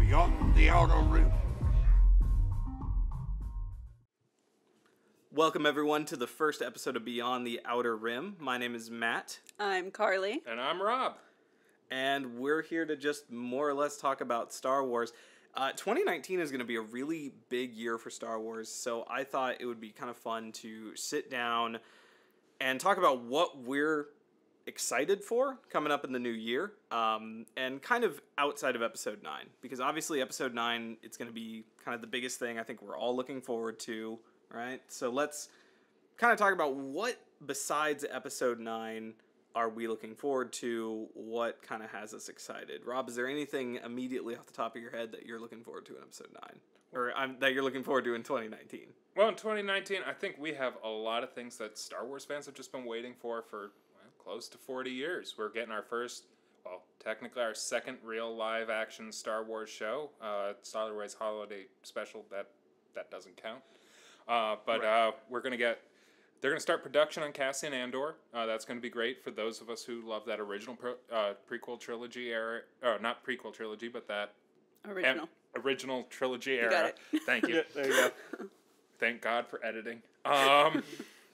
Beyond the outer rim. Welcome, everyone, to the first episode of Beyond the Outer Rim. My name is Matt, I'm Carly. And I'm Rob. and we're here to just more or less talk about Star Wars. Uh, 2019 is going to be a really big year for Star Wars, so I thought it would be kind of fun to sit down and talk about what we're excited for coming up in the new year um, and kind of outside of episode 9 because obviously episode 9 it's going to be kind of the biggest thing i think we're all looking forward to right? So let's kind of talk about what besides episode 9 are we looking forward to? What kind of has us excited? Rob is there anything immediately off the top of your head that you're looking forward to in episode 9 or um, that you're looking forward to in 2019 Well, in 2019, I think we have a lot of things that Star Wars fans have just been waiting for for close to 40 years. We're getting our first, well, technically our second real live action Star Wars show, uh, Star Wars Holiday Special. That that doesn't count. Uh, but uh, we're gonna get. They're going to start production on Cassian Andor. Uh, that's going to be great for those of us who love that original pro, uh, prequel trilogy era. Or not prequel trilogy, but that Original. em- original trilogy got era. it. Thank you. there you go Thank God for editing. Um,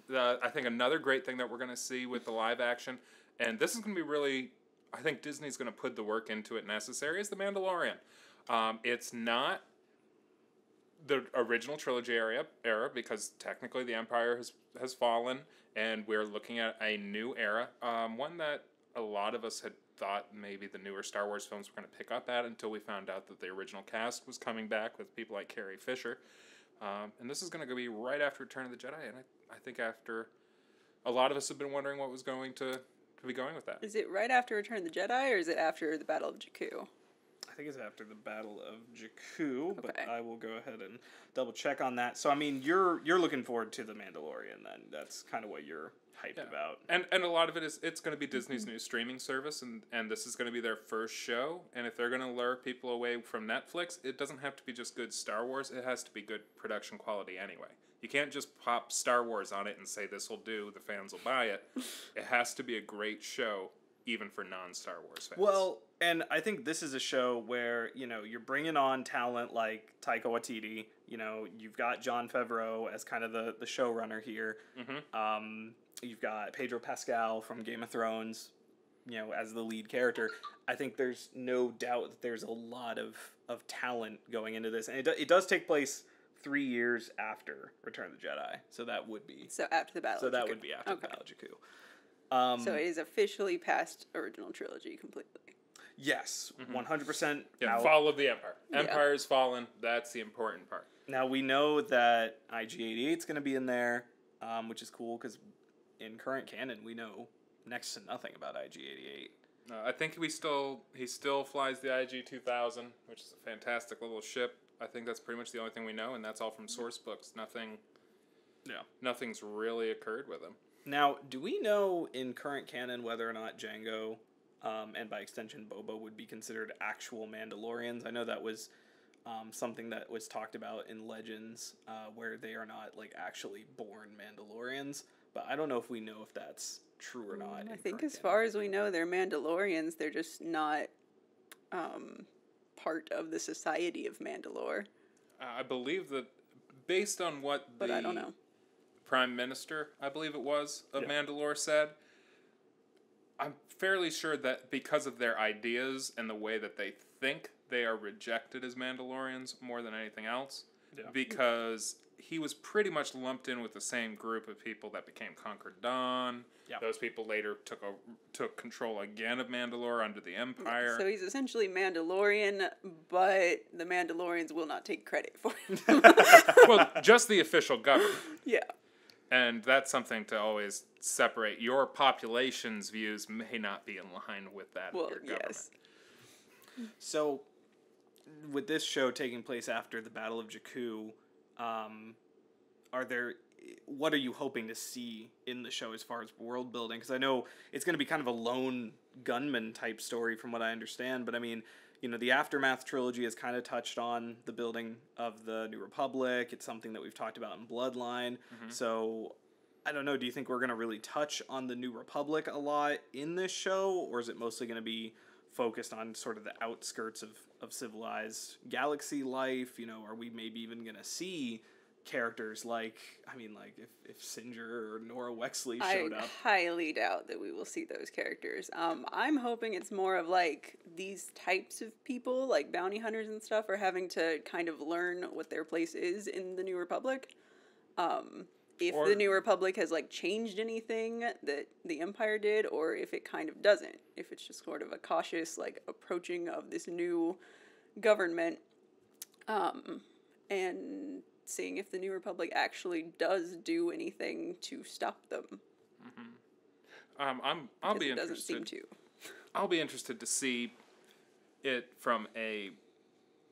the, I think another great thing that we're going to see with the live action, and this is going to be really, I think Disney's going to put the work into it necessary, is The Mandalorian. Um, it's not the original trilogy era, era because technically the Empire has, has fallen, and we're looking at a new era, um, one that a lot of us had thought maybe the newer Star Wars films were going to pick up at until we found out that the original cast was coming back with people like Carrie Fisher. Um, and this is going to be right after Return of the Jedi, and I, I think after a lot of us have been wondering what was going to, to be going with that. Is it right after Return of the Jedi, or is it after the Battle of Jakku? I think it's after the Battle of Jakku, but I will go ahead and double check on that. So I mean, you're you're looking forward to the Mandalorian then? That's kind of what you're hyped about. And and a lot of it is it's going to be Disney's new streaming service, and and this is going to be their first show. And if they're going to lure people away from Netflix, it doesn't have to be just good Star Wars. It has to be good production quality anyway. You can't just pop Star Wars on it and say this will do. The fans will buy it. It has to be a great show, even for non Star Wars fans. Well, and I think this is a show where you know you're bringing on talent like Taika Waititi. You know, you've got Jon Favreau as kind of the the showrunner here. Mhm. Um, you've got Pedro Pascal from Game of Thrones. You know, as the lead character. I think there's no doubt that there's a lot of of talent going into this, and it do, it does take place three years after Return of the Jedi. So that would be So after the Battle so of that Jakku. would be after Okay. the Battle of Jakku. Um, So it is officially past original trilogy completely. yes, one hundred percent. yeah, fall of the Empire. Yeah. Empire's fallen. That's the important part. Now we know that IG88 is going to be in there, um, which is cool because in current canon we know next to nothing about IG88. Uh, I think we still he still flies the IG two thousand, which is a fantastic little ship. I think that's pretty much the only thing we know, and that's all from source books. Nothing, Yeah. nothing's really occurred with him. Now, do we know in current canon whether or not Jango, um, and by extension Boba, would be considered actual Mandalorians? I know that was um, something that was talked about in Legends, uh, where they are not like actually born Mandalorians. But I don't know if we know if that's true or not. I think as far as we know, they're Mandalorians. They're just not um, part of the society of Mandalore. Uh, I believe that based on what But the I don't know. prime minister, I believe it was, of Yeah. Mandalore said, I'm fairly sure that because of their ideas and the way that they think, they are rejected as Mandalorians more than anything else. Yeah. Because he was pretty much lumped in with the same group of people that became Concord Dawn. Yeah. Those people later took a, took control again of Mandalore under the Empire. So he's essentially Mandalorian, but the Mandalorians will not take credit for him. well, just the official government. yeah. And that's something to always separate. Your population's views may not be in line with that Well, of your government. yes. So, with this show taking place after the Battle of Jakku, um, are there? What are you hoping to see in the show as far as world building? Because I know it's going to be kind of a lone gunman type story, from what I understand. But I mean, you know, the aftermath trilogy has kind of touched on the building of the New Republic. It's something that we've talked about in Bloodline. So, I don't know. Do you think we're gonna really touch on the New Republic a lot in this show, or is it mostly gonna be focused on sort of the outskirts of of civilized galaxy life? You know, are we maybe even gonna see characters like I mean, like if if Sinjir or Norra Wexley I showed up? I highly doubt that we will see those characters. Um, I'm hoping it's more of like these types of people, like bounty hunters and stuff, are having to kind of learn what their place is in the New Republic. Um, if Or- the New Republic has like changed anything that the Empire did, or if it kind of doesn't. If it's just sort of a cautious like approaching of this new government, um, and seeing if the New Republic actually does do anything to stop them. Um, I'm. I'll because be it doesn't interested. seem to. I'll be interested to see it from a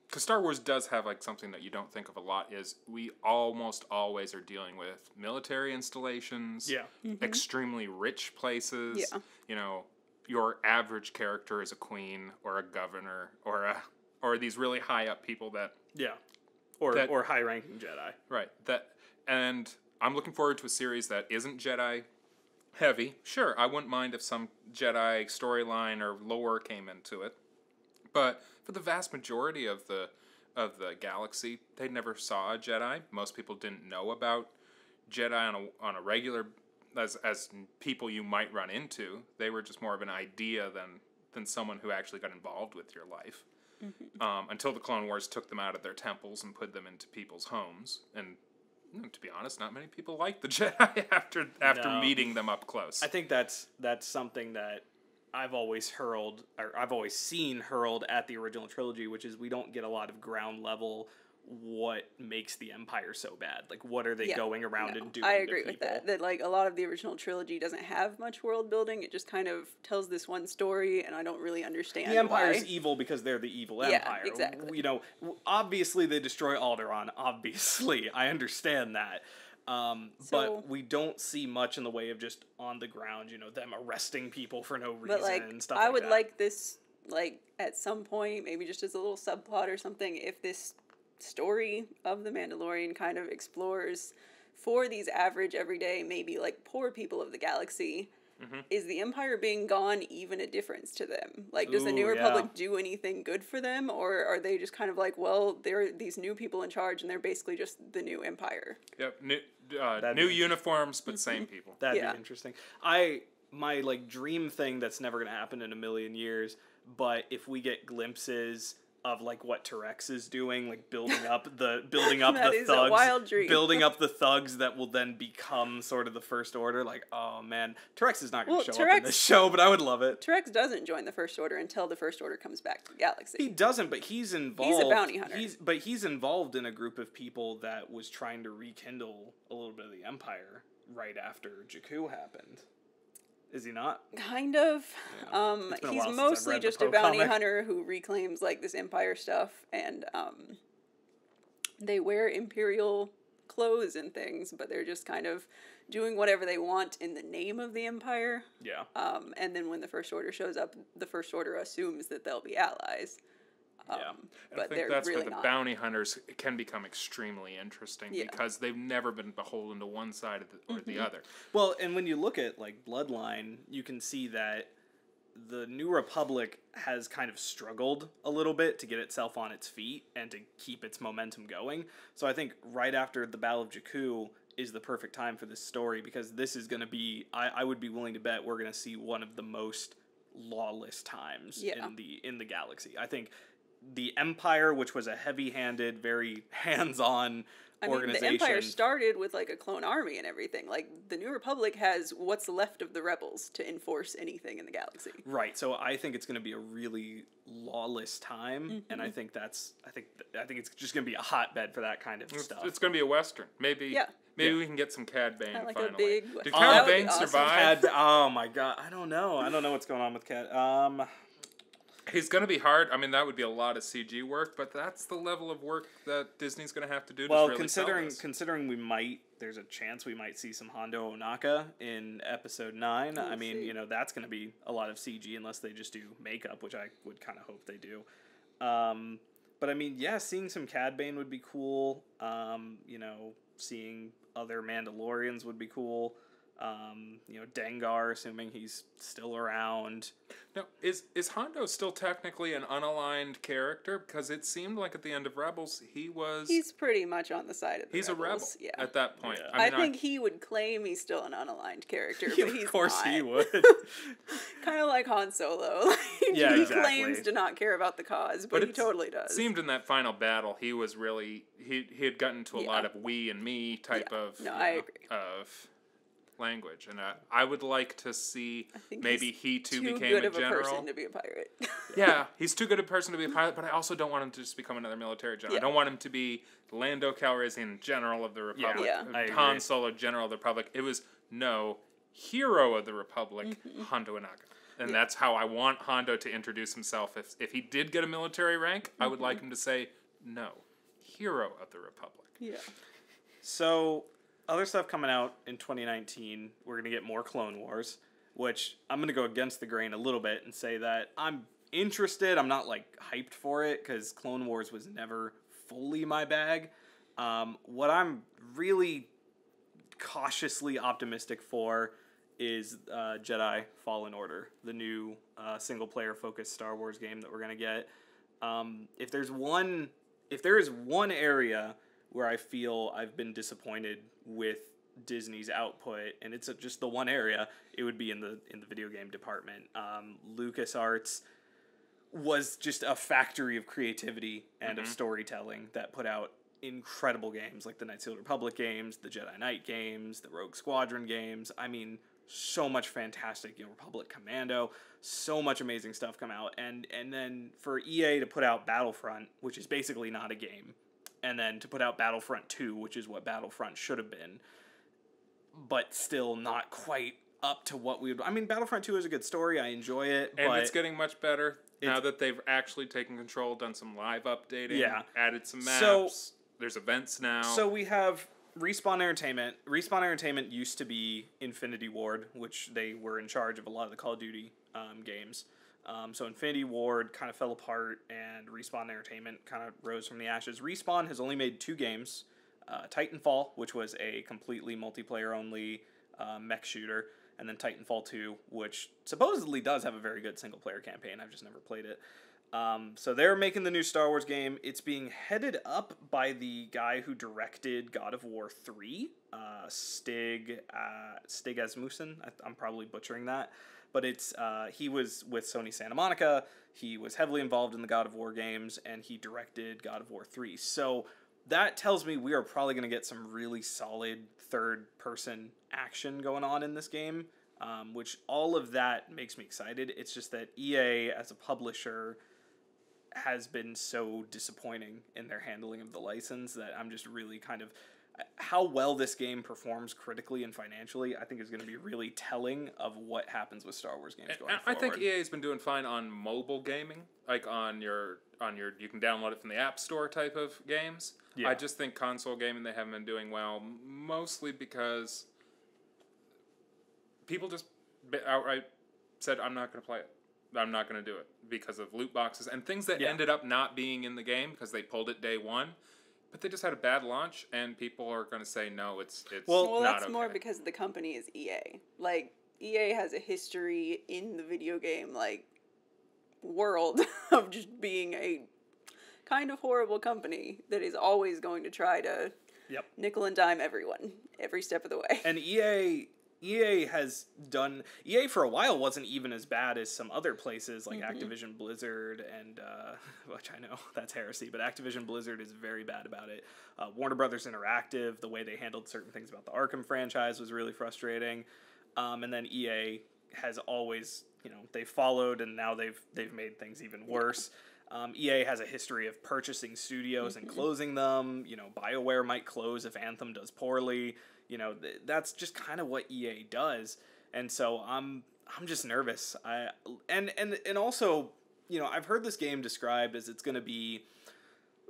because Star Wars does have like something that you don't think of a lot is we almost always are dealing with military installations, Yeah. Mm-hmm. extremely rich places. Yeah. You know, your average character is a queen or a governor or a or these really high up people that Yeah, or That- or high ranking Jedi. Right. That and I'm looking forward to a series that isn't Jedi heavy. Sure, I wouldn't mind if some Jedi storyline or lore came into it. But for the vast majority of the of the galaxy, they never saw a Jedi. Most people didn't know about Jedi on a on a regular as as people you might run into. They were just more of an idea than than someone who actually got involved with your life. Um, until the Clone Wars took them out of their temples and put them into people's homes. And you know, to be honest, not many people liked the Jedi after after No. meeting them up close. I think that's that's something that I've always hurled or I've always seen hurled at the original trilogy, which is we don't get a lot of ground level what makes the empire so bad. Like what are they Yeah, going around No, and doing? I agree with that. That like a lot of the original trilogy doesn't have much world building. It just kind of tells this one story, and I don't really understand The Empire's why. evil because they're the evil Yeah, Empire. exactly. You know, obviously they destroy Alderaan. Obviously, I understand that. Um, So- but we don't see much in the way of just on the ground. You know, them arresting people for no reason like, and stuff. I like would that. like this like at some point, maybe just as a little subplot or something, if this story of the Mandalorian kind of explores for these average, everyday, maybe like poor people of the galaxy. Mm-hmm. Is the Empire being gone even a difference to them? Like, does the New Republic yeah. do anything good for them, or are they just kind of like, well, there are these new people in charge, and they're basically just the new Empire? yep, new uh, new uniforms, but same people. That'd Yeah. be interesting. I my like dream thing that's never gonna happen in a million years. But if we get glimpses of like what Terex is doing, like building up the building up the thugs, wild dream. building up the thugs that will then become sort of the first order. Like, oh man, Terex is not gonna Well, show up in this show, but I would love it. Terex doesn't join the First Order until the First Order comes back to the galaxy. He doesn't, but he's involved. He's a bounty hunter. He's but he's involved in a group of people that was trying to rekindle a little bit of the empire right after Jakku happened. Is he not? Kind of. Yeah. Um, It's been a he's while since I've mostly just a bounty comic. hunter who reclaims like this Empire stuff, and um, they wear Imperial clothes and things, but they're just kind of doing whatever they want in the name of the Empire. Yeah. Um, and then when the First Order shows up, the First Order assumes that they'll be allies. Um, Yeah. And I think that's really where the not. bounty hunters can become extremely interesting Yeah. because they've never been beholden to one side of the, or Mm-hmm. the other. Well, and when you look at like Bloodline, you can see that the New Republic has kind of struggled a little bit to get itself on its feet and to keep its momentum going. So I think right after the Battle of Jakku is the perfect time for this story because this is going to be I, I would be willing to bet we're going to see one of the most lawless times Yeah. in the in the galaxy. I think the Empire, which was a heavy-handed, very hands-on I mean, organization, the Empire started with like a clone army and everything. Like the New Republic has what's left of the rebels to enforce anything in the galaxy. Right. So I think it's going to be a really lawless time, and Mm-hmm. I think that's I think I think it's just going to be a hotbed for that kind of It's, stuff. it's going to be a western. Maybe. Yeah. Maybe Yeah. we can get some Cad Bane Kinda like a finally. big Did western. Oh, Cad that Bane awesome. survive? Cad, oh my god, I don't know. I don't know what's going on with Cad. Um, He's going to be hard. I mean, that would be a lot of CG work, but that's the level of work that Disney's going to have to do. well, to really sell considering this. considering we might, there's a chance we might see some Hondo Ohnaka in episode nine. I We'll mean, see. you know, that's going to be a lot of CG unless they just do makeup, which I would kind of hope they do. Um, but I mean, yeah, seeing some Cad Bane would be cool. Um, you know, seeing other Mandalorians would be cool. Um, you know, Dengar, assuming he's still around. No, is is Hondo still technically an unaligned character? Because it seemed like at the end of Rebels he was He's pretty much on the side of the he's a rebel Yeah. at that point. Yeah. I, mean, think he would claim he's still an unaligned character, Yeah, but he's of course not. he would. kind of like Han Solo. Like, Yeah, he exactly. claims to not care about the cause, but, he totally does. Seemed in that final battle he was really he he had gotten to a lot of we and me type Yeah. of No, I know, agree. of language, and I, I would like to see maybe he too, too became good a of a general. person to be a pirate. yeah, he's too good a person to be a pirate, but I also don't want him to just become another military general. I don't want him to be Lando Calrissian, General of the Republic, Yeah. I. Han Solo, General of the Republic. It was no hero of the Republic, Mm-hmm. Hondo Ohnaka. And that's how I want Hondo to introduce himself. If, if he did get a military rank, I would Mm-hmm. like him to say, no, hero of the Republic. yeah. So, other stuff coming out in 2019, we're going to get more Clone Wars, which I'm going to go against the grain a little bit and say that I'm interested. I'm not like hyped for it because Clone Wars was never fully my bag. Um, what I'm really cautiously optimistic for is uh, Jedi Fallen Order, the new uh, single player focused Star Wars game that we're gonna get. Um, if there's one, if there is one area where I feel I've been disappointed with Disney's output, and it's a, just the one area, it would be in the in the video game department. Um, LucasArts was just a factory of creativity and of storytelling that put out incredible games like the Knights of the Republic games, the Jedi Knight games, the Rogue Squadron games. I mean, so much fantastic, you know, Republic Commando, so much amazing stuff come out. And and then for EA to put out Battlefront, which is basically not a game, and then to put out Battlefront 2, which is what Battlefront should have been, but still not quite up to what we would I mean Battlefront 2 is a good story. I enjoy it, And it's getting much better now that they've actually taken control, done some live updating, Yeah. added some maps. So- there's events now. So we have Respawn Entertainment. Respawn Entertainment used to be Infinity Ward, which they were in charge of a lot of the Call of Duty um, games. Um, so Infinity Ward kind of fell apart, and Respawn Entertainment kind of rose from the ashes. Respawn has only made two games: uh, Titanfall, which was a completely multiplayer only uh, mech shooter, and then Titanfall Two, which supposedly does have a very good single player campaign. I've just never played it. Um, so they're making the new Star Wars game. It's being headed up by the guy who directed God of War three, uh, Stig uh, Stig Asmussen. I, I'm probably butchering that, but it's uh, he was with Sony Santa Monica. He was heavily involved in the God of War games, and he directed God of War three. So that tells me we are probably going to get some really solid third person action going on in this game. Um, which all of that makes me excited. It's just that EA as a publisher has been so disappointing in their handling of the license that I'm just really kind of how well this game performs critically and financially. I think is going to be really telling of what happens with Star Wars games going forward. I think EA's been doing fine on mobile gaming, like on your on your you can download it from the App Store type of games. Yeah. I just think console gaming they haven't been doing well, mostly because people just outright said, "I'm not going to play it. I'm not going to do it because of loot boxes and things that Yeah. ended up not being in the game because they pulled it day one." But they just had a bad launch, and people are going to say no. It's it's Well- Well, not that's more because the company is EA. Like EA has a history in the video game like world of just being a kind of horrible company that is always going to try to Yep. nickel and dime everyone every step of the way. And EA EA has done EA for a while wasn't even as bad as some other places like Activision Blizzard and uh, which I know that's heresy, but Activision Blizzard is very bad about it. Uh, Warner Brothers Interactive, the way they handled certain things about the Arkham franchise was really frustrating. Um, and then EA has always, you know, they followed and now they've they've made things even worse. Um, EA has a history of purchasing studios and closing them. You know, BioWare might close if Anthem does poorly. You know, th- that's just kind of what EA does. And so I'm I'm just nervous. I and and and also, you know, I've heard this game described as it's going to be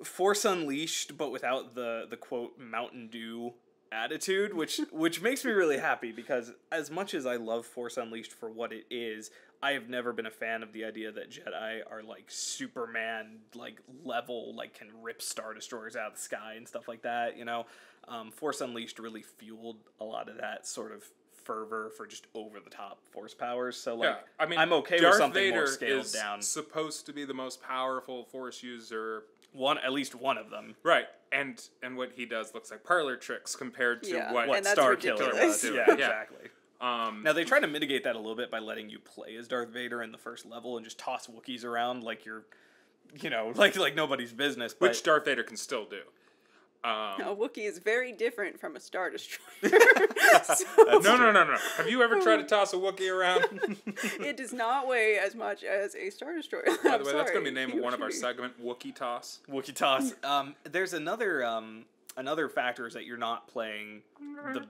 Force Unleashed, but without the the quote Mountain Dew attitude, which which makes me really happy because as much as I love Force Unleashed for what it is, I have never been a fan of the idea that Jedi are like Superman like level, like can rip star destroyers out of the sky and stuff like that. You know, um, Force Unleashed really fueled a lot of that sort of fervor for just over the top force powers. So like, yeah, I mean, I'm okay Darth with something Vader more scaled is down. Supposed to be the most powerful Force user, One, at least one of them. right? And and what he does looks like parlor tricks compared to Yeah, what What Star ridiculous. Killer was. Yeah. Yeah, Yeah. exactly. Um Now they try to mitigate that a little bit by letting you play as Darth Vader in the first level and just toss Wookiees around like you're, you know, like like nobody's business. But which Darth Vader can still do. Um, A Wookiee is very different from a Star Destroyer. So no, no, no, no. Have you ever tried to toss a Wookiee around? it does not weigh as much as a Star Destroyer. By the way, that's going to be the name of one of our segment, Wookiee Toss. Wookiee toss. Um, there's another um another factor is that you're not playing the.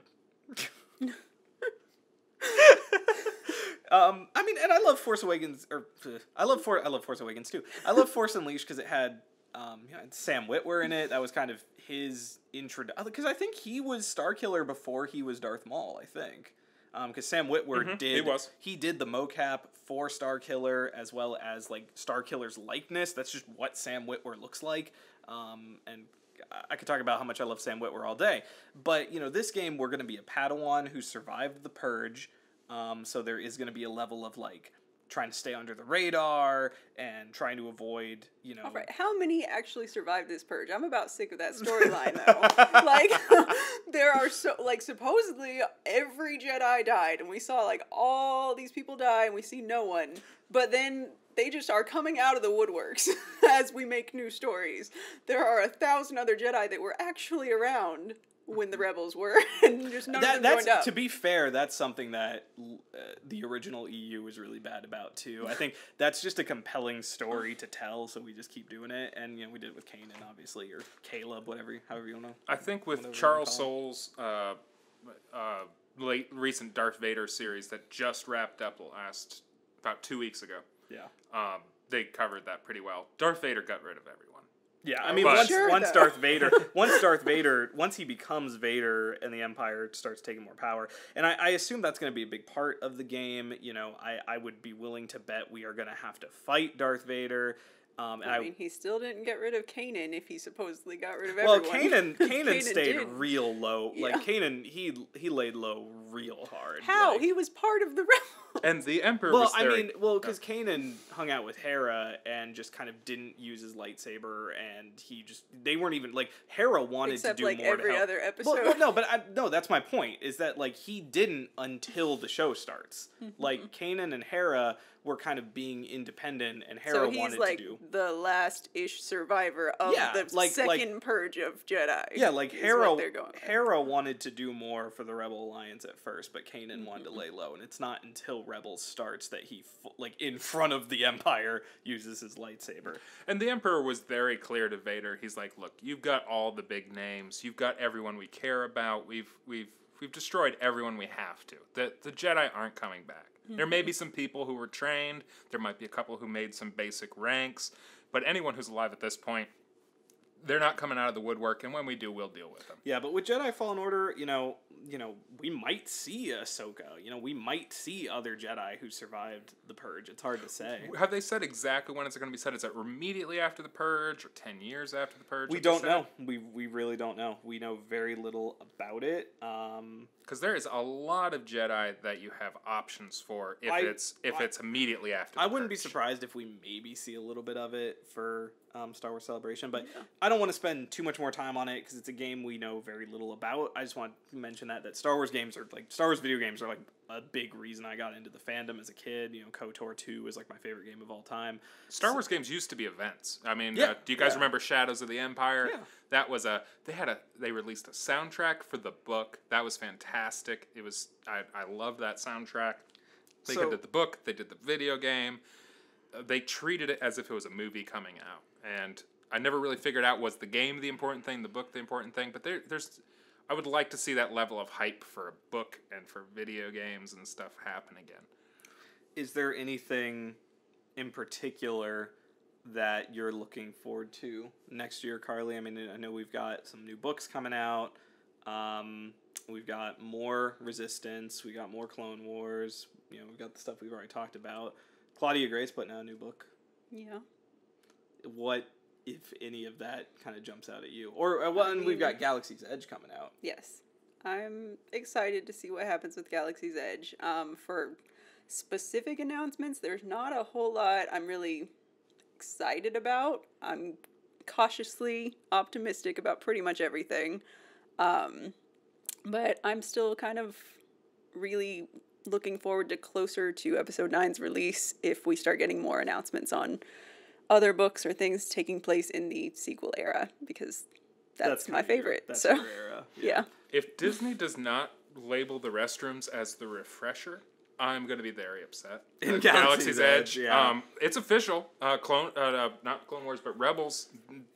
um, I mean, and I love Force Awakens, or uh, I love For I love Force Awakens too. I love Force Unleashed because it had um, you know, Sam Witwer in it. That was kind of his intro. Because I think he was Star Killer before he was Darth Maul. I think. Because Sam Witwer Mhm, did he was. he did the mocap for Star Killer as well as like Star Killer's likeness. That's just what Sam Witwer looks like. Um, and I- could talk about how much I love Sam Witwer all day. But you know, this game we're going to be a Padawan who survived the purge. Um, so there is going to be a level of like trying to stay under the radar and trying to avoid you know. All right, how many actually survived this purge? I'm about sick of that storyline though. like there are so like supposedly every Jedi died and we saw like all these people die and we see no one. But then they just are coming out of the woodworks as we make new stories. There are a thousand other Jedi that were actually around when the rebels were and just none that, of them that's joined up. to be fair that's something that uh, the original eu was really bad about too. I think that's just a compelling story to tell so we just keep doing it. And you know we did it with kanan obviously or caleb whatever whatever you want to I think with Charles call Soule's uh, uh, late recent Darth Vader series that just wrapped up last about two weeks ago, yeah um, they covered that pretty well. Darth Vader got rid of everyone. yeah i mean But- once, Sure, once darth vader once darth vader once he becomes vader and the empire starts taking more power and i, I assume that's going to be a big part of the game you know I, I would be willing to bet we are going to have to fight darth vader um, and I I, mean, he still didn't get rid of Kanan if he supposedly got rid of Well, everyone. Kanan, Kanan Kanan stayed did. real low. Like Yeah. Kanan, he he laid low real hard. How? Like- he was part of the rebels. And the Emperor well, was I mean, well, because Kanan hung out with Hera and just kind of didn't use his lightsaber, and he just they weren't even like Hera wanted Except to do like more every to help. other episode. well, no, but I, no, that's my point. Is that like he didn't until the show starts. Mm-hmm. like Kanan and Hera were kind of being independent, and Hera so he's wanted like to do. the last ish survivor of Yeah, the like- like- second purge of Jedi. Yeah, like Hera. going. Hera wanted to do more for the Rebel Alliance at first, but Kanan wanted Mm-hmm. to lay low, and it's not until Rebels starts that he, like in front of the Empire, uses his lightsaber. and the Emperor was very clear to Vader. He's like, "Look, you've got all the big names. You've got everyone we care about. We've we've we've destroyed everyone we have to. The the Jedi aren't coming back. Hmm. There may be some people who were trained. There might be a couple who made some basic ranks, but anyone who's alive at this point, they're not coming out of the woodwork. And when we do, we'll deal with them." Yeah, but with Jedi Fallen Order, you know, you know, we might see a Ahsoka. You know, we might see other Jedi who survived the Purge. It's hard to say. Have they said exactly when it's going to be said? Is it immediately after the purge or ten years after the purge? We don't know. We we really don't know. We know very little about it. Um, because there is a lot of Jedi that you have options for if I- it's if I- it's immediately after. I wouldn't be surprised if we maybe see a little bit of it for um, Star Wars Celebration, but I don't want to spend too much more time on it because it's a game we know very little about. I just want to mention that that Star Wars games are like Star Wars video games are like a big reason I got into the fandom as a kid. You know, KOTOR two is like my favorite game of all time. Star Wars games used to be events. I mean, Yeah, uh, do you guys yeah. remember Shadows of the Empire? Yeah. That was a they had a they released a soundtrack for the book. That was fantastic. It was I I loved that soundtrack. They So- did the book. They did the video game. Uh, They treated it as if it was a movie coming out, and I never really figured out was the game the important thing, the book the important thing. But there, there's, I would like to see that level of hype for a book and for video games and stuff happen again. Is there anything in particular that you're looking forward to next year, Carly? I mean, I know we've got some new books coming out. Um, we've got more Resistance. We got more Clone Wars. you know we've got the stuff we've already talked about. Claudia Gray's putting out a new book. Yeah. What, if any, of that kind of jumps out at you? Or uh, well, and we've got Galaxy's Edge coming out. Yes. I'm excited to see what happens with Galaxy's Edge. Um, for specific announcements, there's not a whole lot I'm really excited about. I'm cautiously optimistic about pretty much everything. Um, but I'm still kind of really looking forward to closer to episode 9's release if we start getting more announcements on other books or things taking place in the sequel era because that's, my kinda your- favorite. that's so your era. yeah. If Disney does not label the restrooms as the refresher, I'm going to be very upset. In Uh, Galaxy's Edge, yeah. Um, it's official. Uh, Clone, uh, uh, not Clone Wars, but Rebels.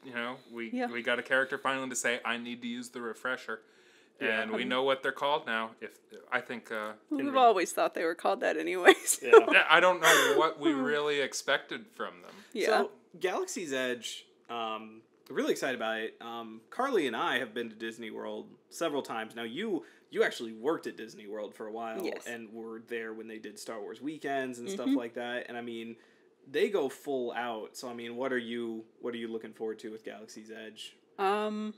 You know, we Yeah. we got a character finally to say, "I need to use the refresher," Yeah. and we know what they're called now. If I think, uh, We've always thought they were called that anyways. Yeah. yeah, I don't know what we really expected from them. Yeah. So Galaxy's Edge, um, really excited about it. Um, Carly and I have been to Disney World several times. Now you you actually worked at Disney World for a while Yes. and were there when they did Star Wars weekends and Mm-hmm. stuff like that. And I mean, they go full out. So I mean, what are you what are you looking forward to with Galaxy's Edge? um,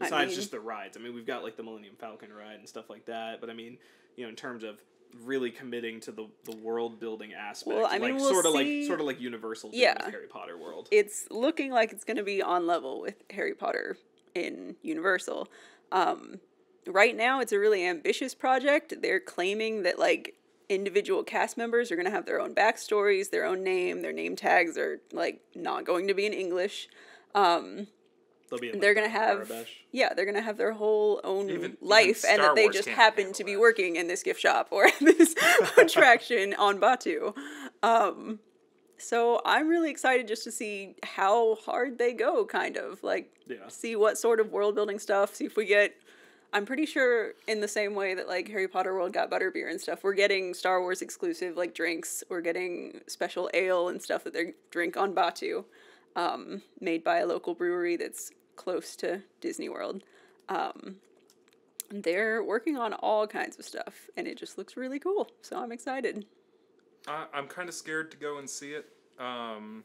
I Besides mean- just the rides. I mean, we've got like the Millennium Falcon ride and stuff like that. But I mean, you know, in terms of really committing to the, the world building aspect, Well, I mean, like we'll sort of like sort of like Universal Yeah. Harry Potter World. it's looking like it's going to be on level with Harry Potter in Universal. Um, right now, it's a really ambitious project. They're claiming that like individual cast members are going to have their own backstories, their own name, their name tags are like not going to be in English. Um, They'll be in, like, they're the gonna have Aurebesh. yeah they're gonna have their whole own Even- life even and that they Wars just happen to be that. working in this gift shop or this attraction on batuu um so i'm really excited just to see how hard they go kind of like Yeah. see what sort of world building stuff see if we get i'm pretty sure in the same way that like harry potter world got butterbeer and stuff we're getting star wars exclusive like drinks we're getting special ale and stuff that they drink on batuu um, made by a local brewery that's close to Disney World. Um, they're working on all kinds of stuff, and it just looks really cool. So I'm excited. I, I'm kind of scared to go and see it. Um,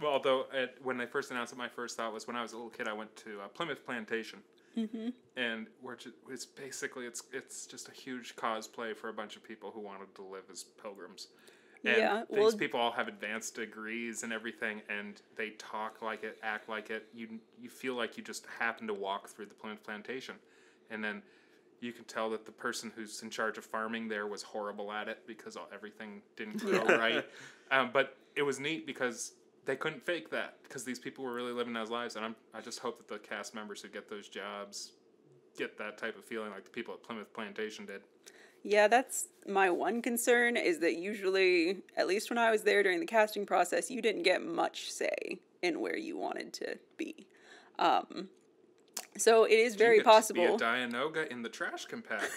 well, although when they first announced it, my first thought was when I was a little kid, I went to uh, Plymouth Plantation, mm-hmm. and which it's basically it's it's just a huge cosplay for a bunch of people who wanted to live as pilgrims. And Yeah, these well- people all have advanced degrees and everything, and they talk like it, act like it. You you feel like you just happen to walk through the Plymouth Plantation, and then you can tell that the person who's in charge of farming there was horrible at it because all, everything didn't grow right. Um, but it was neat because they couldn't fake that because these people were really living those lives, and I'm I just hope that the cast members who get those jobs get that type of feeling like the people at Plymouth Plantation did. Yeah, that's my one concern is that usually, at least when I was there during the casting process, you didn't get much say in where you wanted to be. Um, so it is very possible. Be a Dianoga in the trash compactor.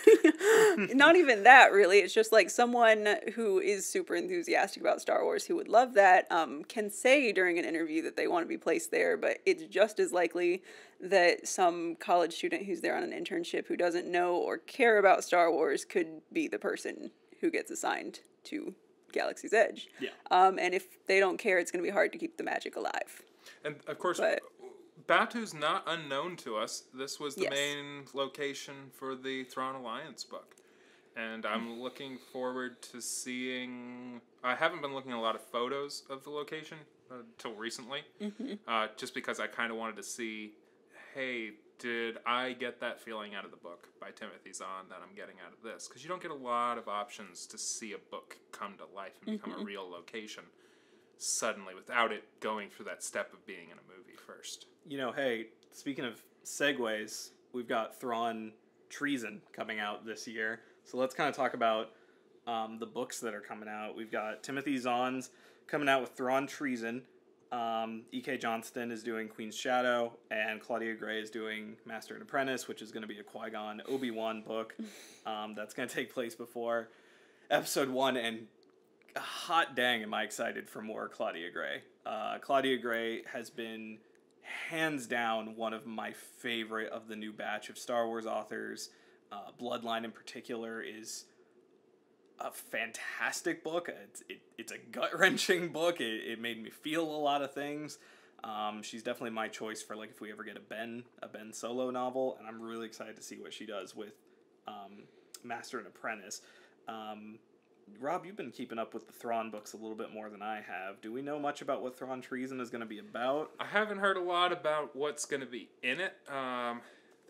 not even that really it's just like someone who is super enthusiastic about star wars who would love that um, can say during an interview that they want to be placed there but it's just as likely that some college student who's there on an internship who doesn't know or care about star wars could be the person who gets assigned to galaxy's edge Yeah. um, and if they don't care it's going to be hard to keep the magic alive And of course, But- Batuu's not unknown to us. This was the Yes. main location for the Thrawn Alliance book. And I'm looking forward to seeing. I haven't been looking at a lot of photos of the location uh, until recently, uh, just because I kind of wanted to see hey, did I get that feeling out of the book by Timothy Zahn that I'm getting out of this? Because you don't get a lot of options to see a book come to life and become a real location suddenly without it going through that step of being in a movie first. You know, hey, speaking of segues, we've got Thrawn Treason coming out this year. So let's kind of talk about um, the books that are coming out. We've got Timothy Zahn's coming out with Thrawn Treason. Um, E.K. Johnston is doing Queen's Shadow, and Claudia Gray is doing Master and Apprentice, which is going to be a Qui Gon Obi Wan book. Um, that's going to take place before Episode One, and hot dang, am I excited for more Claudia Gray. Uh, Claudia Gray has been hands down one of my favorite of the new batch of Star Wars authors. Uh, Bloodline in particular is a fantastic book. It's it, it's a gut wrenching book. It, it made me feel a lot of things. Um, she's definitely my choice for like if we ever get a Ben a Ben solo novel, and I'm really excited to see what she does with um, Master and Apprentice. Um, Rob, you've been keeping up with the Thrawn books a little bit more than I have. Do we know much about what Thrawn Treason is going to be about? I haven't heard a lot about what's going to be in it. Um,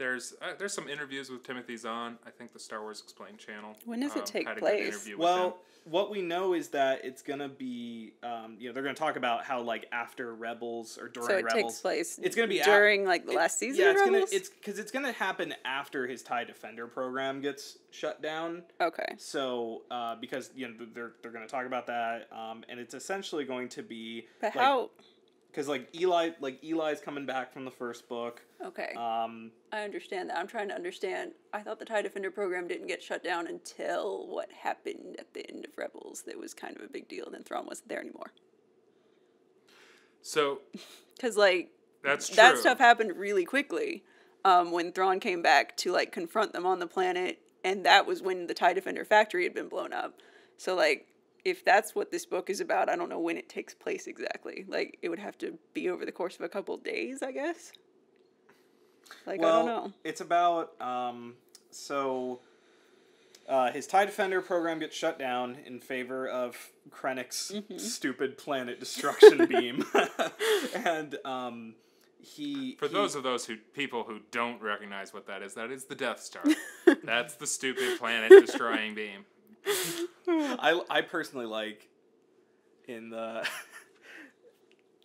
there's uh, there's some interviews with Timothy Zahn. I think the Star Wars Explained channel. When does it um, take had a good place? Well, what we know is that it's gonna be, um, you know, they're gonna talk about how like after Rebels or during So it Rebels, takes place. It's gonna be a- during like the it- last season. Yeah, of it's gonna it's because it's gonna happen after his Tie Defender program gets shut down. okay. So uh, because you know they're they're gonna talk about that, um, and it's essentially going to be But like, how? Because like Eli, like Eli's coming back from the first book. Okay, Um, I understand that. I'm trying to understand. I thought the TIE Defender program didn't get shut down until what happened at the end of Rebels. That was kind of a big deal, and then Thrawn wasn't there anymore. So Because like that's true. that stuff happened really quickly um, when Thrawn came back to like confront them on the planet, and that was when the TIE Defender factory had been blown up. So like, if that's what this book is about, I don't know when it takes place exactly. Like, it would have to be over the course of a couple days, I guess. Like, well, I don't know. it's about um, so uh, his Tie Defender program gets shut down in favor of Krennic's Mm-hmm. stupid planet destruction beam, and um, he For he- those of those who people who don't recognize what that is, that is the Death Star. That's the stupid planet destroying beam. I I personally like in the.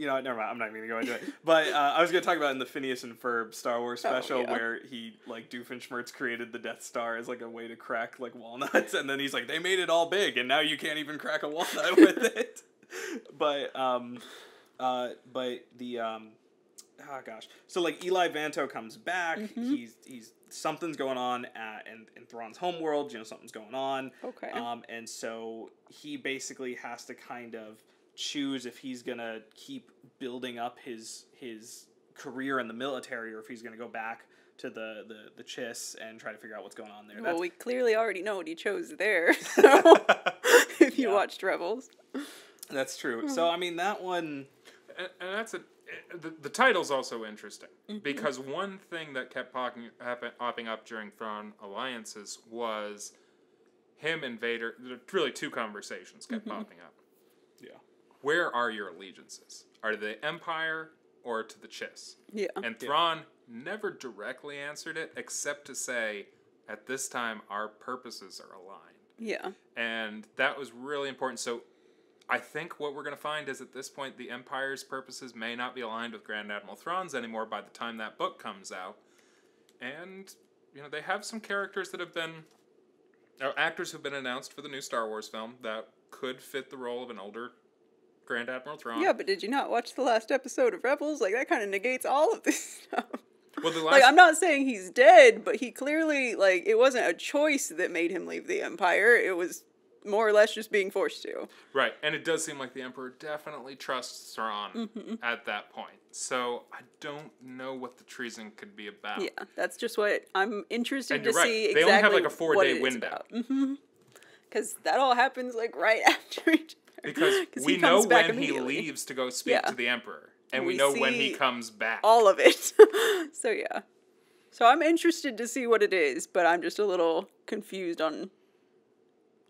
You know, never mind. I'm not even gonna go into it. But uh, I was gonna talk about in the Phineas and Ferb Star Wars Oh, special yeah. where he like Doofenshmirtz created the Death Star as like a way to crack like walnuts, and then he's like, they made it all big, and now you can't even crack a walnut with it. but um, uh, but the um, oh gosh, so like Eli Vanto comes back. Mm-hmm. He's he's something's going on at in, in Thrawn's homeworld. You know, something's going on. Okay. Um, and so he basically has to kind of choose if he's gonna keep building up his his career in the military or if he's gonna go back to the the the Chiss and try to figure out what's going on there. well, That's- we clearly already know what he chose there. So, if you Yeah. watched Rebels, That's true. Hmm. So I mean that one. and, and that's a the, the title's also interesting Mm-hmm. because one thing that kept popping, happen, popping up during Thrawn alliances was him and Vader. Really two conversations kept Mm-hmm. popping up. Yeah. Where are your allegiances? Are they the Empire or to the Chiss? yeah. And Thrawn never directly answered it, except to say, "At this time, our purposes are aligned." Yeah. and that was really important. So, I think what we're going to find is at this point, the Empire's purposes may not be aligned with Grand Admiral Thrawn's anymore by the time that book comes out. And, you know, they have some characters that have been, uh, actors who've been announced for the new Star Wars film that could fit the role of an older Grand Admiral Thrawn. Yeah, but did you not watch the last episode of Rebels? Like that kind of negates all of this stuff. well, the last, Like I'm not saying he's dead, but he clearly like it wasn't a choice that made him leave the Empire. It was more or less just being forced to. Right, and it does seem like the Emperor definitely trusts Thrawn Mm-hmm. at that point. So I don't know what the treason could be about. Yeah, that's just what I'm interested And to right. see They exactly only have, like, a four-day window. about. Mm-hmm. Because that all happens like right after each other. Because 'Cause we know when he leaves to go speak Yeah. to the Emperor, and we, We know when he comes back. all of it. so yeah. So I'm interested to see what it is, but I'm just a little confused on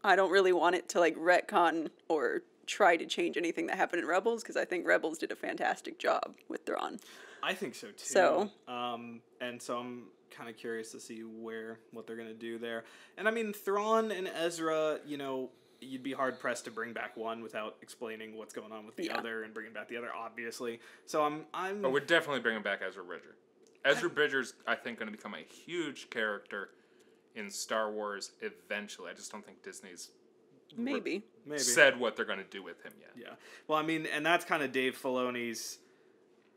I don't really want it to like retcon or try to change anything that happened in Rebels because I think Rebels did a fantastic job with Thrawn. I think so too. So- um, and so I'm kind of curious to see where what they're gonna do there. And I mean, Thrawn and Ezra, you know, you'd be hard pressed to bring back one without explaining what's going on with the Yeah. other and bringing back the other, obviously. So I'm, I'm. But we're definitely bringing back Ezra Bridger. Ezra Bridger's, I think, going to become a huge character in Star Wars eventually. I just don't think Disney's Maybe. maybe. said what they're going to do with him yet. Yeah. Well, I mean, and that's kind of Dave Filoni's.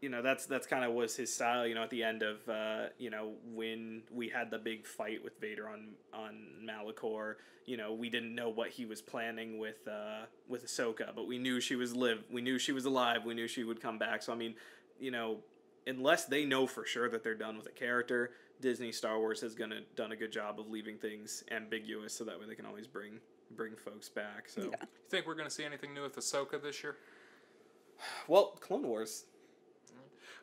You know, that's that's kind of was his style. You know, at the end of uh, you know when we had the big fight with Vader on on Malachor. You know, we didn't know what he was planning with uh, with Ahsoka, but we knew she was live. We knew she was alive. We knew she would come back. So I mean, you know, unless they know for sure that they're done with a character, Disney Star Wars has gonna done a good job of leaving things ambiguous, so that way they can always bring bring folks back. So, Yeah. You think we're going to see anything new with Ahsoka this year? well, Clone Wars.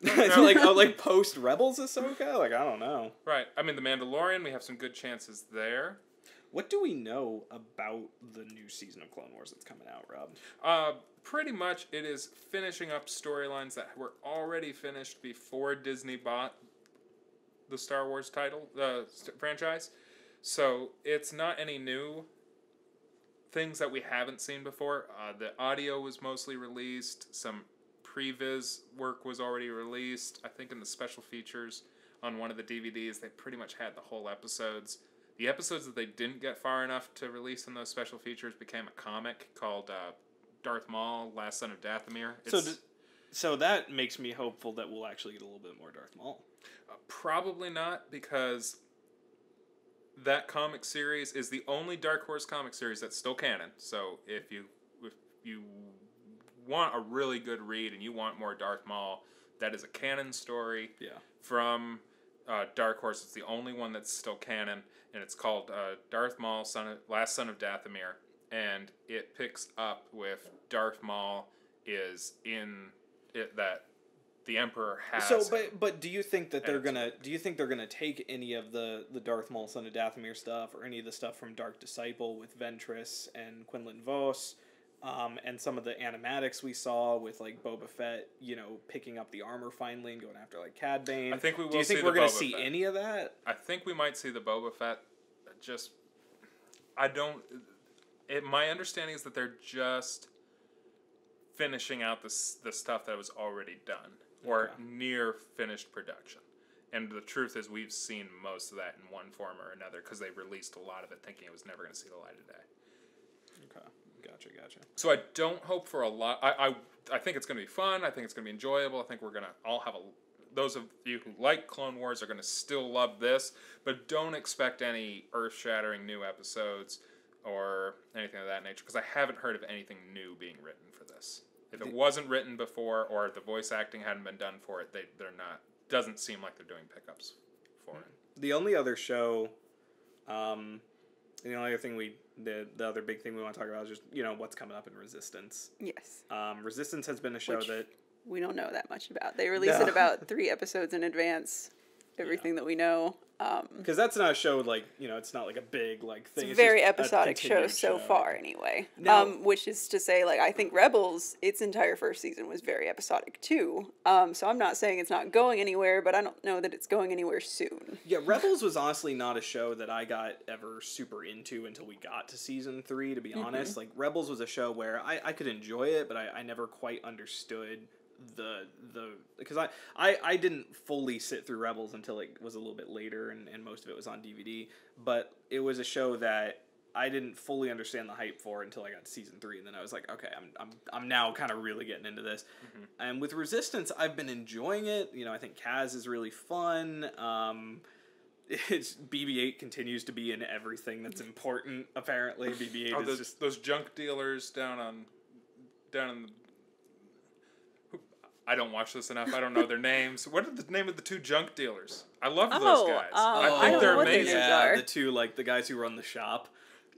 No, It's like oh, like post Rebels Ahsoka. Like I don't know. Right. I mean, The Mandalorian, we have some good chances there. What do we know about the new season of Clone Wars that's coming out, Rob? Uh, pretty much, it is finishing up storylines that were already finished before Disney bought the Star Wars title, the st- franchise. So it's not any new things that we haven't seen before. Uh, the audio was mostly released. Some previs work was already released. I think in the special features on one of the DVDs, they pretty much had the whole episodes. The episodes that they didn't get far enough to release in those special features became a comic called uh, Darth Maul, Last Son of Dathomir. It's So, so that makes me hopeful that we'll actually get a little bit more Darth Maul. uh, probably not because that comic series is the only Dark Horse comic series that's still canon. So if you if you want a really good read and you want more Darth Maul, that is a canon story. Yeah. from uh, Dark Horse. It's the only one that's still canon, and it's called uh, Darth Maul, son of, Last Son of Dathomir, and it picks up with Darth Maul is in it that the Emperor has. So, but but do you think that they're gonna do you think they're gonna take any of the the Darth Maul son of Dathomir stuff or any of the stuff from Dark Disciple with Ventress and Quinlan Vos, um, and some of the animatics we saw with like Boba Fett, you know, picking up the armor finally and going after like Cad Bane. I think we will. Do you think we're gonna Boba see Fett. any of that? I think we might see the Boba Fett. Just, I don't. It, my understanding is that they're just finishing out the the stuff that was already done or Okay. near finished production. And the truth is, we've seen most of that in one form or another because they released a lot of it thinking it was never going to see the light of day. Okay, gotcha, gotcha. So I don't hope for a lot. I I, I think it's going to be fun. I think it's going to be enjoyable. I think we're going to all have a. Those of you who like Clone Wars are going to still love this, but don't expect any earth-shattering new episodes or anything of that nature because I haven't heard of anything new being written for this. If it wasn't written before or the voice acting hadn't been done for it, they they're not. Doesn't seem like they're doing pickups for it. The only other show, um, the only other thing we the the other big thing we want to talk about is just you know what's coming up in Resistance. Yes. Um, Resistance has been a show Which- that We don't know that much about. They release No. it about three episodes in advance. Everything that we know. Um, because that's not a show like you know it's not like a big like it's thing. very just a episodic show continued so far, anyway. Now- um, which is to say, like I think Rebels, its entire first season was very episodic too. Um, so I'm not saying it's not going anywhere, but I don't know that it's going anywhere soon. Yeah, Rebels was honestly not a show that I got ever super into until we got to season three. To be Mm-hmm. honest, like Rebels was a show where I, I could enjoy it, but I, I never quite understood the the because I, I I didn't fully sit through Rebels until it was a little bit later, and, and most of it was on DVD. But it was a show that I didn't fully understand the hype for until I got to season three, and then I was like, okay, I'm I'm I'm now kind of really getting into this. And with Resistance, I've been enjoying it. You know, I think Kaz is really fun. Um, it's BB-8 continues to be in everything that's important. Apparently, BB-8 Oh, is those, just those junk dealers down on down in I don't watch this enough. I don't know their names. What are the name of the two junk dealers? I love those Oh, guys. um, I I think don't they're know what their amazing. names yeah, the two like the guys who run the shop.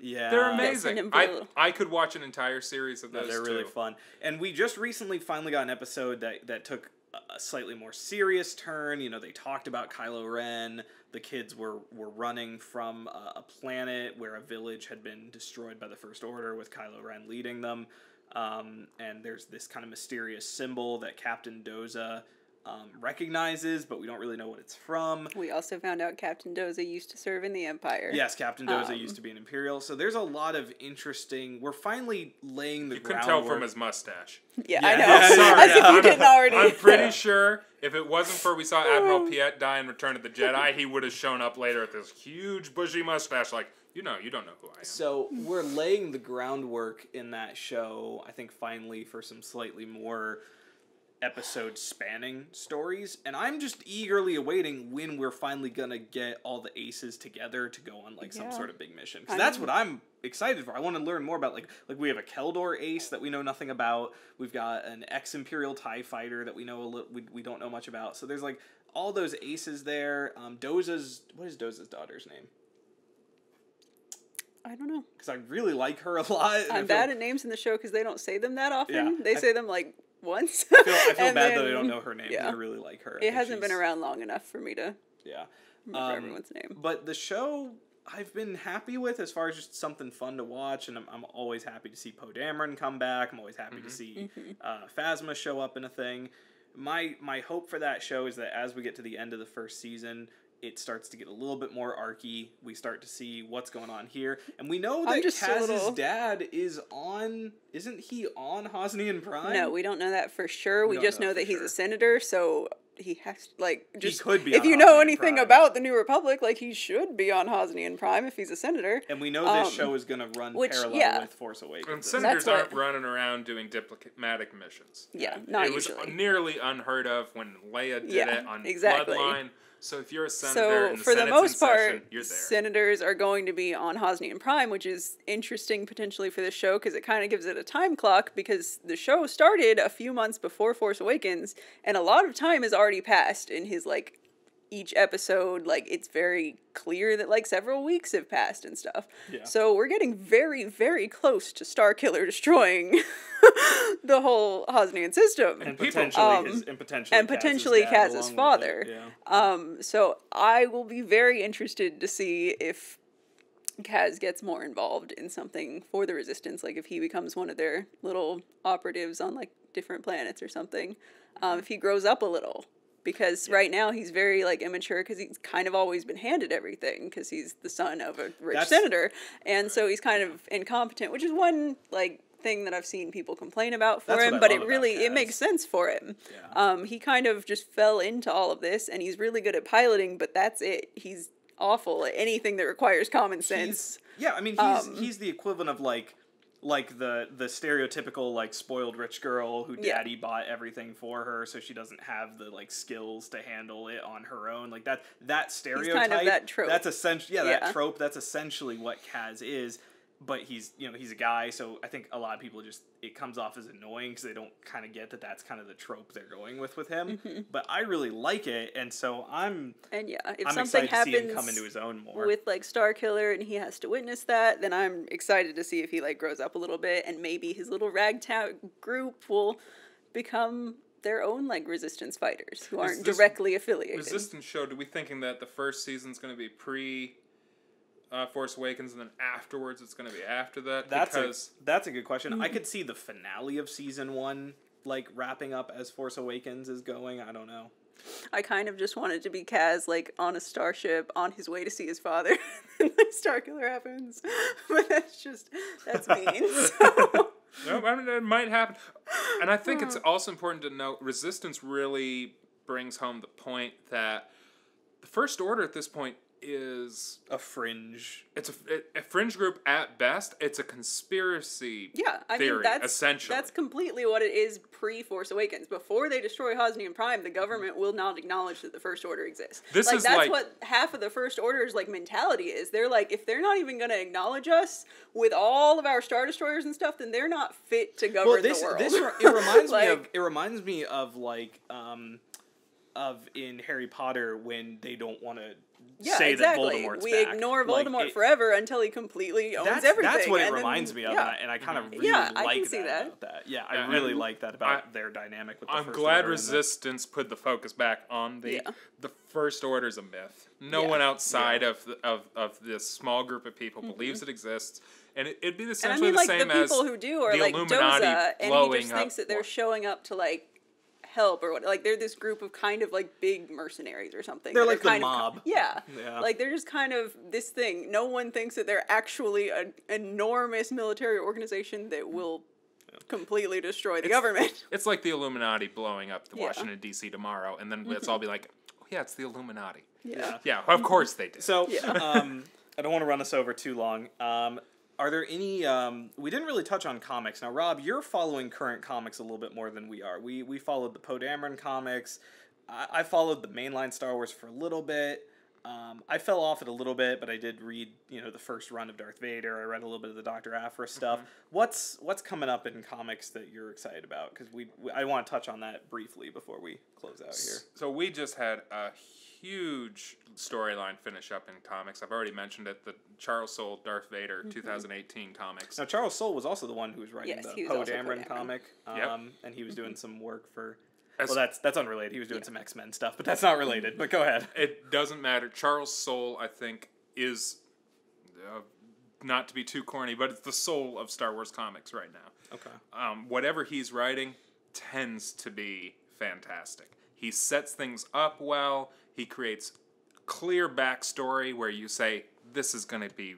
Yeah, They're amazing. I, I could watch an entire series of No, those. they're really fun. And we just recently finally got an episode that that took a- a slightly more serious turn. You know, they talked about Kylo Ren. The kids were were running from a, a planet where a village had been destroyed by the First Order, with Kylo Ren leading them. Um, and there's this kind of mysterious symbol that Captain Doza um, recognizes, but we don't really know what it's from. We also found out Captain Doza used to serve in the Empire. Yes, Captain Doza Um, used to be an Imperial. So there's a lot of interesting. We're finally laying the You can groundwork. tell from his mustache. Yeah, Yeah, I know. yeah, Sorry, As if I'm- you didn't already. I'm pretty sure if it wasn't for we saw Admiral Piet die in Return of the Jedi, he would have shown up later with this huge bushy mustache. Like you know, you don't know who I am. So we're laying the groundwork in that show. I think finally for some slightly more episode spanning stories, and I'm just eagerly awaiting when we're finally gonna get all the aces together to go on like some sort of big mission. Because that's what I'm excited for. I want to learn more about like like we have a Kel Dor ace that we know nothing about. We've got an ex Imperial Tie fighter that we know a little we, we don't know much about. So there's like all those aces there. Um, Doza's what is Doza's daughter's name? I don't know. because I really like her a lot. I'm bad at names in the show because they don't say them that often. Yeah, They I- say them like once. I feel, I feel bad that I don't know her name. Yeah. I really like her. I It hasn't been around long enough for me to Yeah. remember Um, everyone's name. But the show I've been happy with as far as just something fun to watch, and I'm, I'm always happy to see Poe Dameron come back. I'm always happy to see Mm-hmm. uh, Phasma show up in a thing. My my hope for that show is that as we get to the end of the first season, it starts to get a little bit more arky. We start to see what's going on here, and we know that just Kaz's little- dad is on. Isn't he on Hosnian Prime? No, we don't know that for sure. We, don't just know know, that he's sure. a senator, so he has like just could be If on you know anything Prime. about the New Republic, like he should be on Hosnian Prime if he's a senator. And we know this Um, show is going to run which- parallel yeah. with Force Awakens. And senators what- aren't running around doing diplomatic missions. Yeah, not it was nearly unheard of when Leia did Yeah, it on exactly. Bloodline. So if you're a senator So the for the in most part, session, senators are going to be on Hosnian Prime, which is interesting potentially for the show because it kind of gives it a time clock because the show started a few months before Force Awakens, and a lot of time has already passed in his like each episode. Like it's very clear that like several weeks have passed and stuff. Yeah. So we're getting very very close to Star Killer destroying the whole Hosnian system. and potentially um, his, and potentially and Kaz's potentially Kaz's along with it, father. Yeah. Um, so I will be very interested to see if Kaz gets more involved in something for the Resistance, like if he becomes one of their little operatives on like different planets or something. Um, if he grows up a little, because right now he's very like immature because he's kind of always been handed everything because he's the son of a rich That's- senator, and so he's kind of incompetent, which is one like thing that I've seen people complain about for That's him, but it really it makes sense for him. Yeah. Um, he kind of just fell into all of this, and he's really good at piloting, but that's it. He's awful at anything that requires common sense. He's, yeah, I mean he's Um, he's the equivalent of like like the the stereotypical like spoiled rich girl who Yeah. daddy bought everything for her so she doesn't have the like skills to handle it on her own like that that stereotype that trope. that's essentially yeah, Yeah. that trope that's essentially what Kaz is but he's you know he's a guy so I think a lot of people just it comes off as annoying because they don't kind of get that that's kind of the trope they're going with with him Mm-hmm. but I really like it and so I'm And yeah, if I'm something excited to see him happens come into his own more with like Star Killer and he has to witness that, then I'm excited to see if he like grows up a little bit and maybe his little ragtag group will become their own like resistance fighters who aren't this directly affiliated. Resistance show. Do we thinking that the first season's going to be pre uh, Force Awakens, and then afterwards it's going to be after that? That's because a that's a good question. Mm-hmm. I could see the finale of season one like wrapping up as Force Awakens is going. I don't know. I kind of just wanted to be Kaz like on a starship on his way to see his father, and like Star Killer happens, but that's just that's mean. So. no, I mean it might happen. And I think it's also important to note Resistance really brings home the point that the First Order at this point is A fringe. it's a, a fringe group at best. It's a conspiracy. Yeah, I theory, mean that's essentially. that's completely what it is pre Force Awakens. Before they destroy Hosnian Prime, the government will not acknowledge that the First Order exists. This like is that's like- what half of the First Order's like mentality is. They're like, if they're not even going to acknowledge us with all of our star destroyers and stuff, then they're not fit to govern Well, this the world. this re- it reminds me of Like, it reminds me of like um of in Harry Potter when they don't want to yeah, say exactly. that Voldemort's we back. ignore Like, Voldemort it- forever until he completely owns That's, everything. that's what it and then- reminds me of, yeah. and I, I kind of really Yeah, I like can see that, that. about that. Yeah, I Yeah, really like that about I- their dynamic with the I'm First glad Order and the- Resistance put the focus back on the Yeah. the First Order's a myth. No Yeah. one outside of, the, of of this small group of people believes it exists, and it, it'd be Mm-hmm. And I essentially mean, the like same the people as who do are the like Illuminati Doza, and he blowing just thinks that they're showing up to like help or what. Like they're this group of kind of like big mercenaries or something. They're that are like the kind of- mob. yeah. Yeah. like they're just kind of this thing. No one thinks that they're actually an enormous military organization that will completely destroy the It's- government. It's like the Illuminati blowing up the Yeah. Mm-hmm. Washington D.C. tomorrow, and then let's all be like, "Oh yeah, it's the Illuminati." Yeah. Yeah, of course they did. So, Yeah. um, I don't want to run us over too long. Um, are there any? Um, we didn't really touch on comics. Now, Rob, you're following current comics a little bit more than we are. We we followed the Poe Dameron comics. I, I followed the mainline Star Wars for a little bit. Um, I fell off it a little bit, but I did read, you know, the first run of Darth Vader. I read a little bit of the Doctor Aphra stuff. What's what's coming up in comics that you're excited about? Because we, we, I want to touch on that briefly before we close out here. So we just had a huge storyline finish up in comics. I've already mentioned it. The Charles Soule Darth Vader 2018 comics. Now Charles Soule was also the one who was writing Yes, the was Poe Dameron Dameron. comic, um, Yep. and he was doing some work for. As- well, that's that's unrelated. He was doing some X Men stuff, but that's not related. But go ahead. It doesn't matter. Charles Soule, I think, is uh, not to be too corny, but it's the soul of Star Wars comics right now. Okay. um, whatever he's writing tends to be fantastic. He sets things up well. He creates clear backstory where you say this is going to be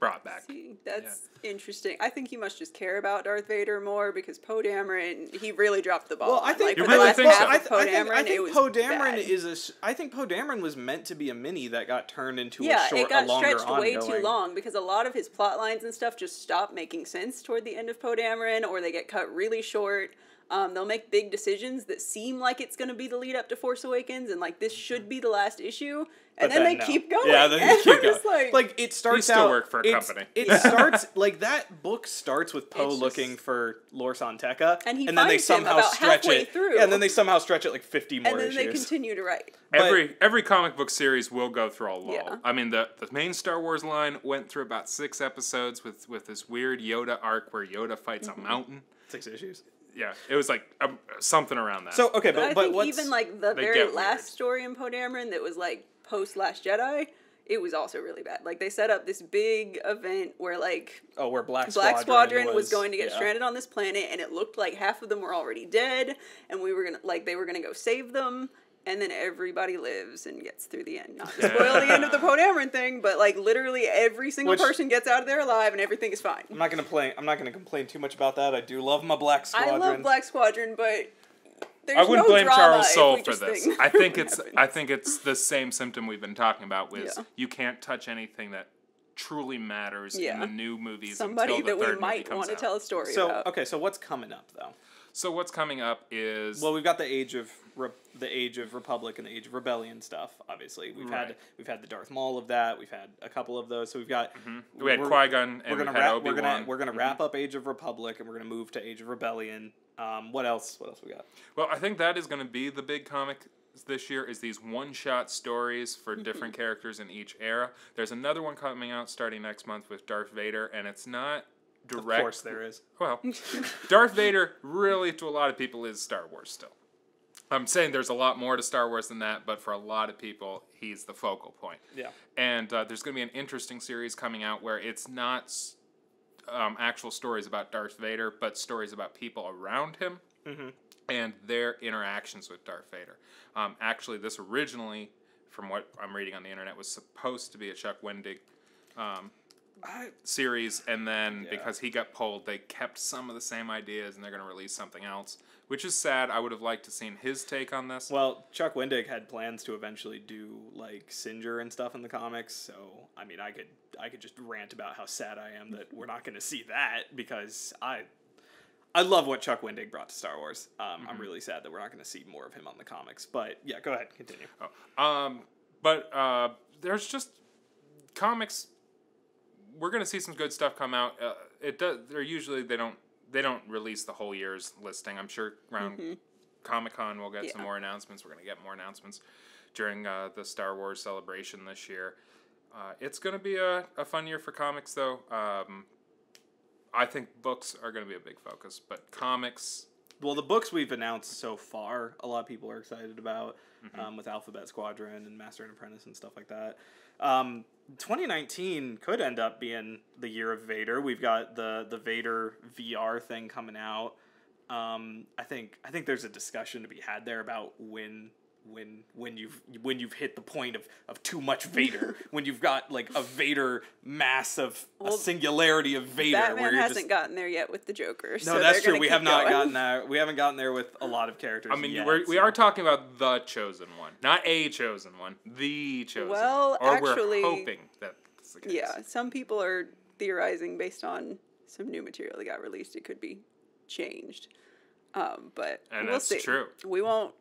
brought back. See, that's interesting. I think he must just care about Darth Vader more because Poe Dameron, he really dropped the ball. Well, I think like, You really think so? I, th- Poe I think, Dameron, I think was Poe Dameron bad. is a. s- I think Poe Dameron was meant to be a mini that got turned into yeah, a short, it got a longer stretched way too long because a lot of his plot lines and stuff just stop making sense toward the end of Poe Dameron, or they get cut really short. Um, they'll make big decisions that seem like it's going to be the lead up to Force Awakens, and like this should be the last issue, and then, they no. keep going. Yeah, then and they keep going. just like, Like it starts still out. work for a company. It starts like that book starts with Poe It's just- looking for Lor San Tekka, And he then they somehow stretch it. through. Yeah, and then they somehow stretch it like fifty more and then they continue to write. But- Every every comic book series will go through a lull. Yeah. I mean, the the main Star Wars line went through about six episodes with with this weird Yoda arc where Yoda fights Mm-hmm. a mountain. Six issues. Yeah, it was like um, something around that. So okay, But, but I but think what's even like the They very last weird. story in Poe Dameron that was like post Last Jedi, it was also really bad. Like they set up this big event where like oh, where Black Black Squadron, Squadron was, going to get yeah. stranded on this planet, and it looked like half of them were already dead, and we were gonna like they were gonna go save them. And then everybody lives and gets through the end. Not to spoil the end of the Poe Dameron thing, but like literally every single Which- person gets out of there alive and everything is fine. I'm not gonna play. I'm not gonna complain too much about that. I do love my Black Squadron. I love Black Squadron, but there's I wouldn't no blame drama Charles if Soule we for just this. think I think it's happens. I think it's the same symptom we've been talking about with Yeah. you can't touch anything that truly matters in the new movies somebody until the that we third movie might comes want to out. tell a story So about. okay, so what's coming up though? So what's coming up is Well, we've got the age of Re- the age of Republic and the age of Rebellion stuff. Obviously, we've had we've had the Darth Maul of that. We've had a couple of those. So we've got Mm-hmm. we had Qui Gon and We're gonna we had wrap. Obi We're gonna we're gonna wrap up Age of Republic and we're gonna move to Age of Rebellion. Um, what else? What else we got? Well, I think that is going to be the big comic this year is these one-shot stories for different characters in each era. There's another one coming out starting next month with Darth Vader, and it's not direct. Of course, there is. Well, Darth Vader really to a lot of people is Star Wars still. I'm saying there's a lot more to Star Wars than that, but for a lot of people, he's the focal point. Yeah. And uh, there's going to be an interesting series coming out where it's not um, actual stories about Darth Vader, but stories about people around him and their interactions with Darth Vader. Um, actually, this originally, from what I'm reading on the internet, was supposed to be a Chuck Wendig um, I, series, and then Yeah. because he got pulled, they kept some of the same ideas, and they're going to release something else, which is sad. I would have liked to seen his take on this. well, Chuck Wendig had plans to eventually do like Sinjir and stuff in the comics. So I mean, I could I could just rant about how sad I am that we're not going to see that because I. I love what Chuck Wendig brought to Star Wars. Um, I'm really sad that we're not going to see more of him on the comics. But yeah, go ahead, continue. Oh, um, but uh, there's just comics. We're gonna see some good stuff come out. Uh, it does. They're usually they don't they don't release the whole year's listing. I'm sure around Comic Con we'll get some more announcements. We're gonna get more announcements during uh, the Star Wars celebration this year. Uh, it's gonna be a, a fun year for comics though. Um, I think books are gonna be a big focus, but comics. Well, the books we've announced so far, a lot of people are excited about Mm-hmm. um, with Alphabet Squadron and Master and Apprentice and stuff like that. Um, 2019 could end up being the year of Vader. We've got the the Vader VR thing coming out. Um, I think I think there's a discussion to be had there about when when when you've when you've hit the point of, of too much Vader when you've got like a Vader mass of a singularity of Vader where Batman you're hasn't just gotten there yet with the Joker. no, so that's true. We have not going. gotten there. We haven't gotten there with a lot of characters. I mean, yet, we're, we are talking about the chosen one, not a chosen one, the chosen. Well, one. or actually- we're hoping that that's the case. Yeah, some people are theorizing based on some new material that got released. It could be changed, um, but And we'll that's see. true. We won't.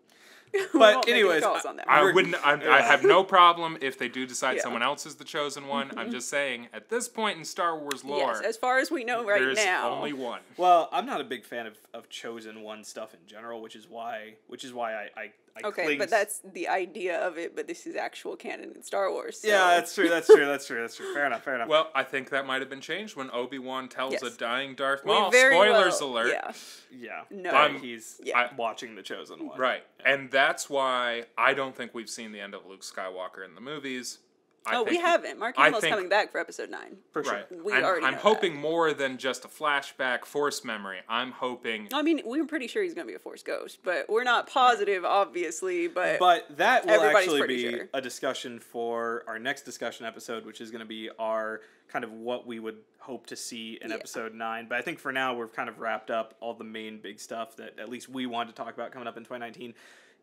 We But won't any anyways, calls I- on that. I wouldn't. I, I have no problem if they do decide Yeah. someone else is the chosen one. I'm mm-hmm. just saying, at this point in Star Wars lore, yes, as far as we know right there's now. only one. Well, I'm not a big fan of, of chosen one stuff in general, which is why which is why I I, I Okay, cling but that's the idea of it. But this is actual canon in Star Wars. So. yeah, that's true. That's true. That's true. That's true. Fair enough. Fair enough. Well, I think that might have been changed when Obi Wan tells Yes. a dying Darth Maul. Spoilers well- alert. Yeah. yeah. No. that um, he's yeah. watching the chosen one. Right, and that's why I don't think we've seen the end of Luke Skywalker in the movies. I oh, we haven't. Mark I Hamill's think- coming back for episode nine. For sure. Right. We I'm, already I'm know hoping more than just a flashback force memory. I'm hoping. I mean, we were pretty sure he's gonna be a Force Ghost, but we're not positive, obviously. But, But that will actually be sure. a discussion for our next discussion episode, which is going to be our kind of what we would hope to see in Yeah. episode nine. But I think for now we've kind of wrapped up all the main big stuff that at least we wanted to talk about coming up in 2019.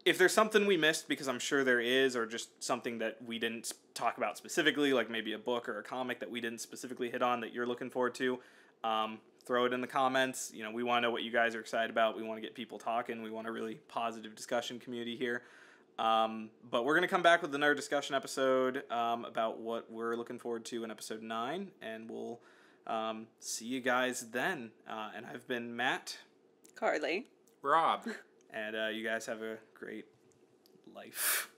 If there's something we missed, because I'm sure there is, or just something that we didn't talk about specifically, like maybe a book or a comic that we didn't specifically hit on that you're looking forward to, um, throw it in the comments. You know, we want to know what you guys are excited about. We want to get people talking. We want a really positive discussion community here. Um, but we're gonna come back with another discussion episode um, about what we're looking forward to in episode nine, and we'll um, see you guys then. Uh, and I've been Matt, Carly, Rob, and uh, you guys have a great life.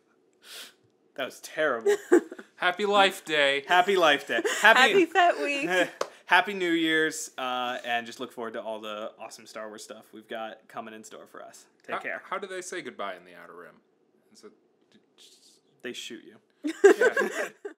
that was terrible. Happy Life Day. Happy Life Day. happy Fat Week. Happy New Year's, uh, and just look forward to all the awesome Star Wars stuff we've got coming in store for us. Take How, care. how do they say goodbye in the Outer Rim? Is it? They shoot you. Yeah.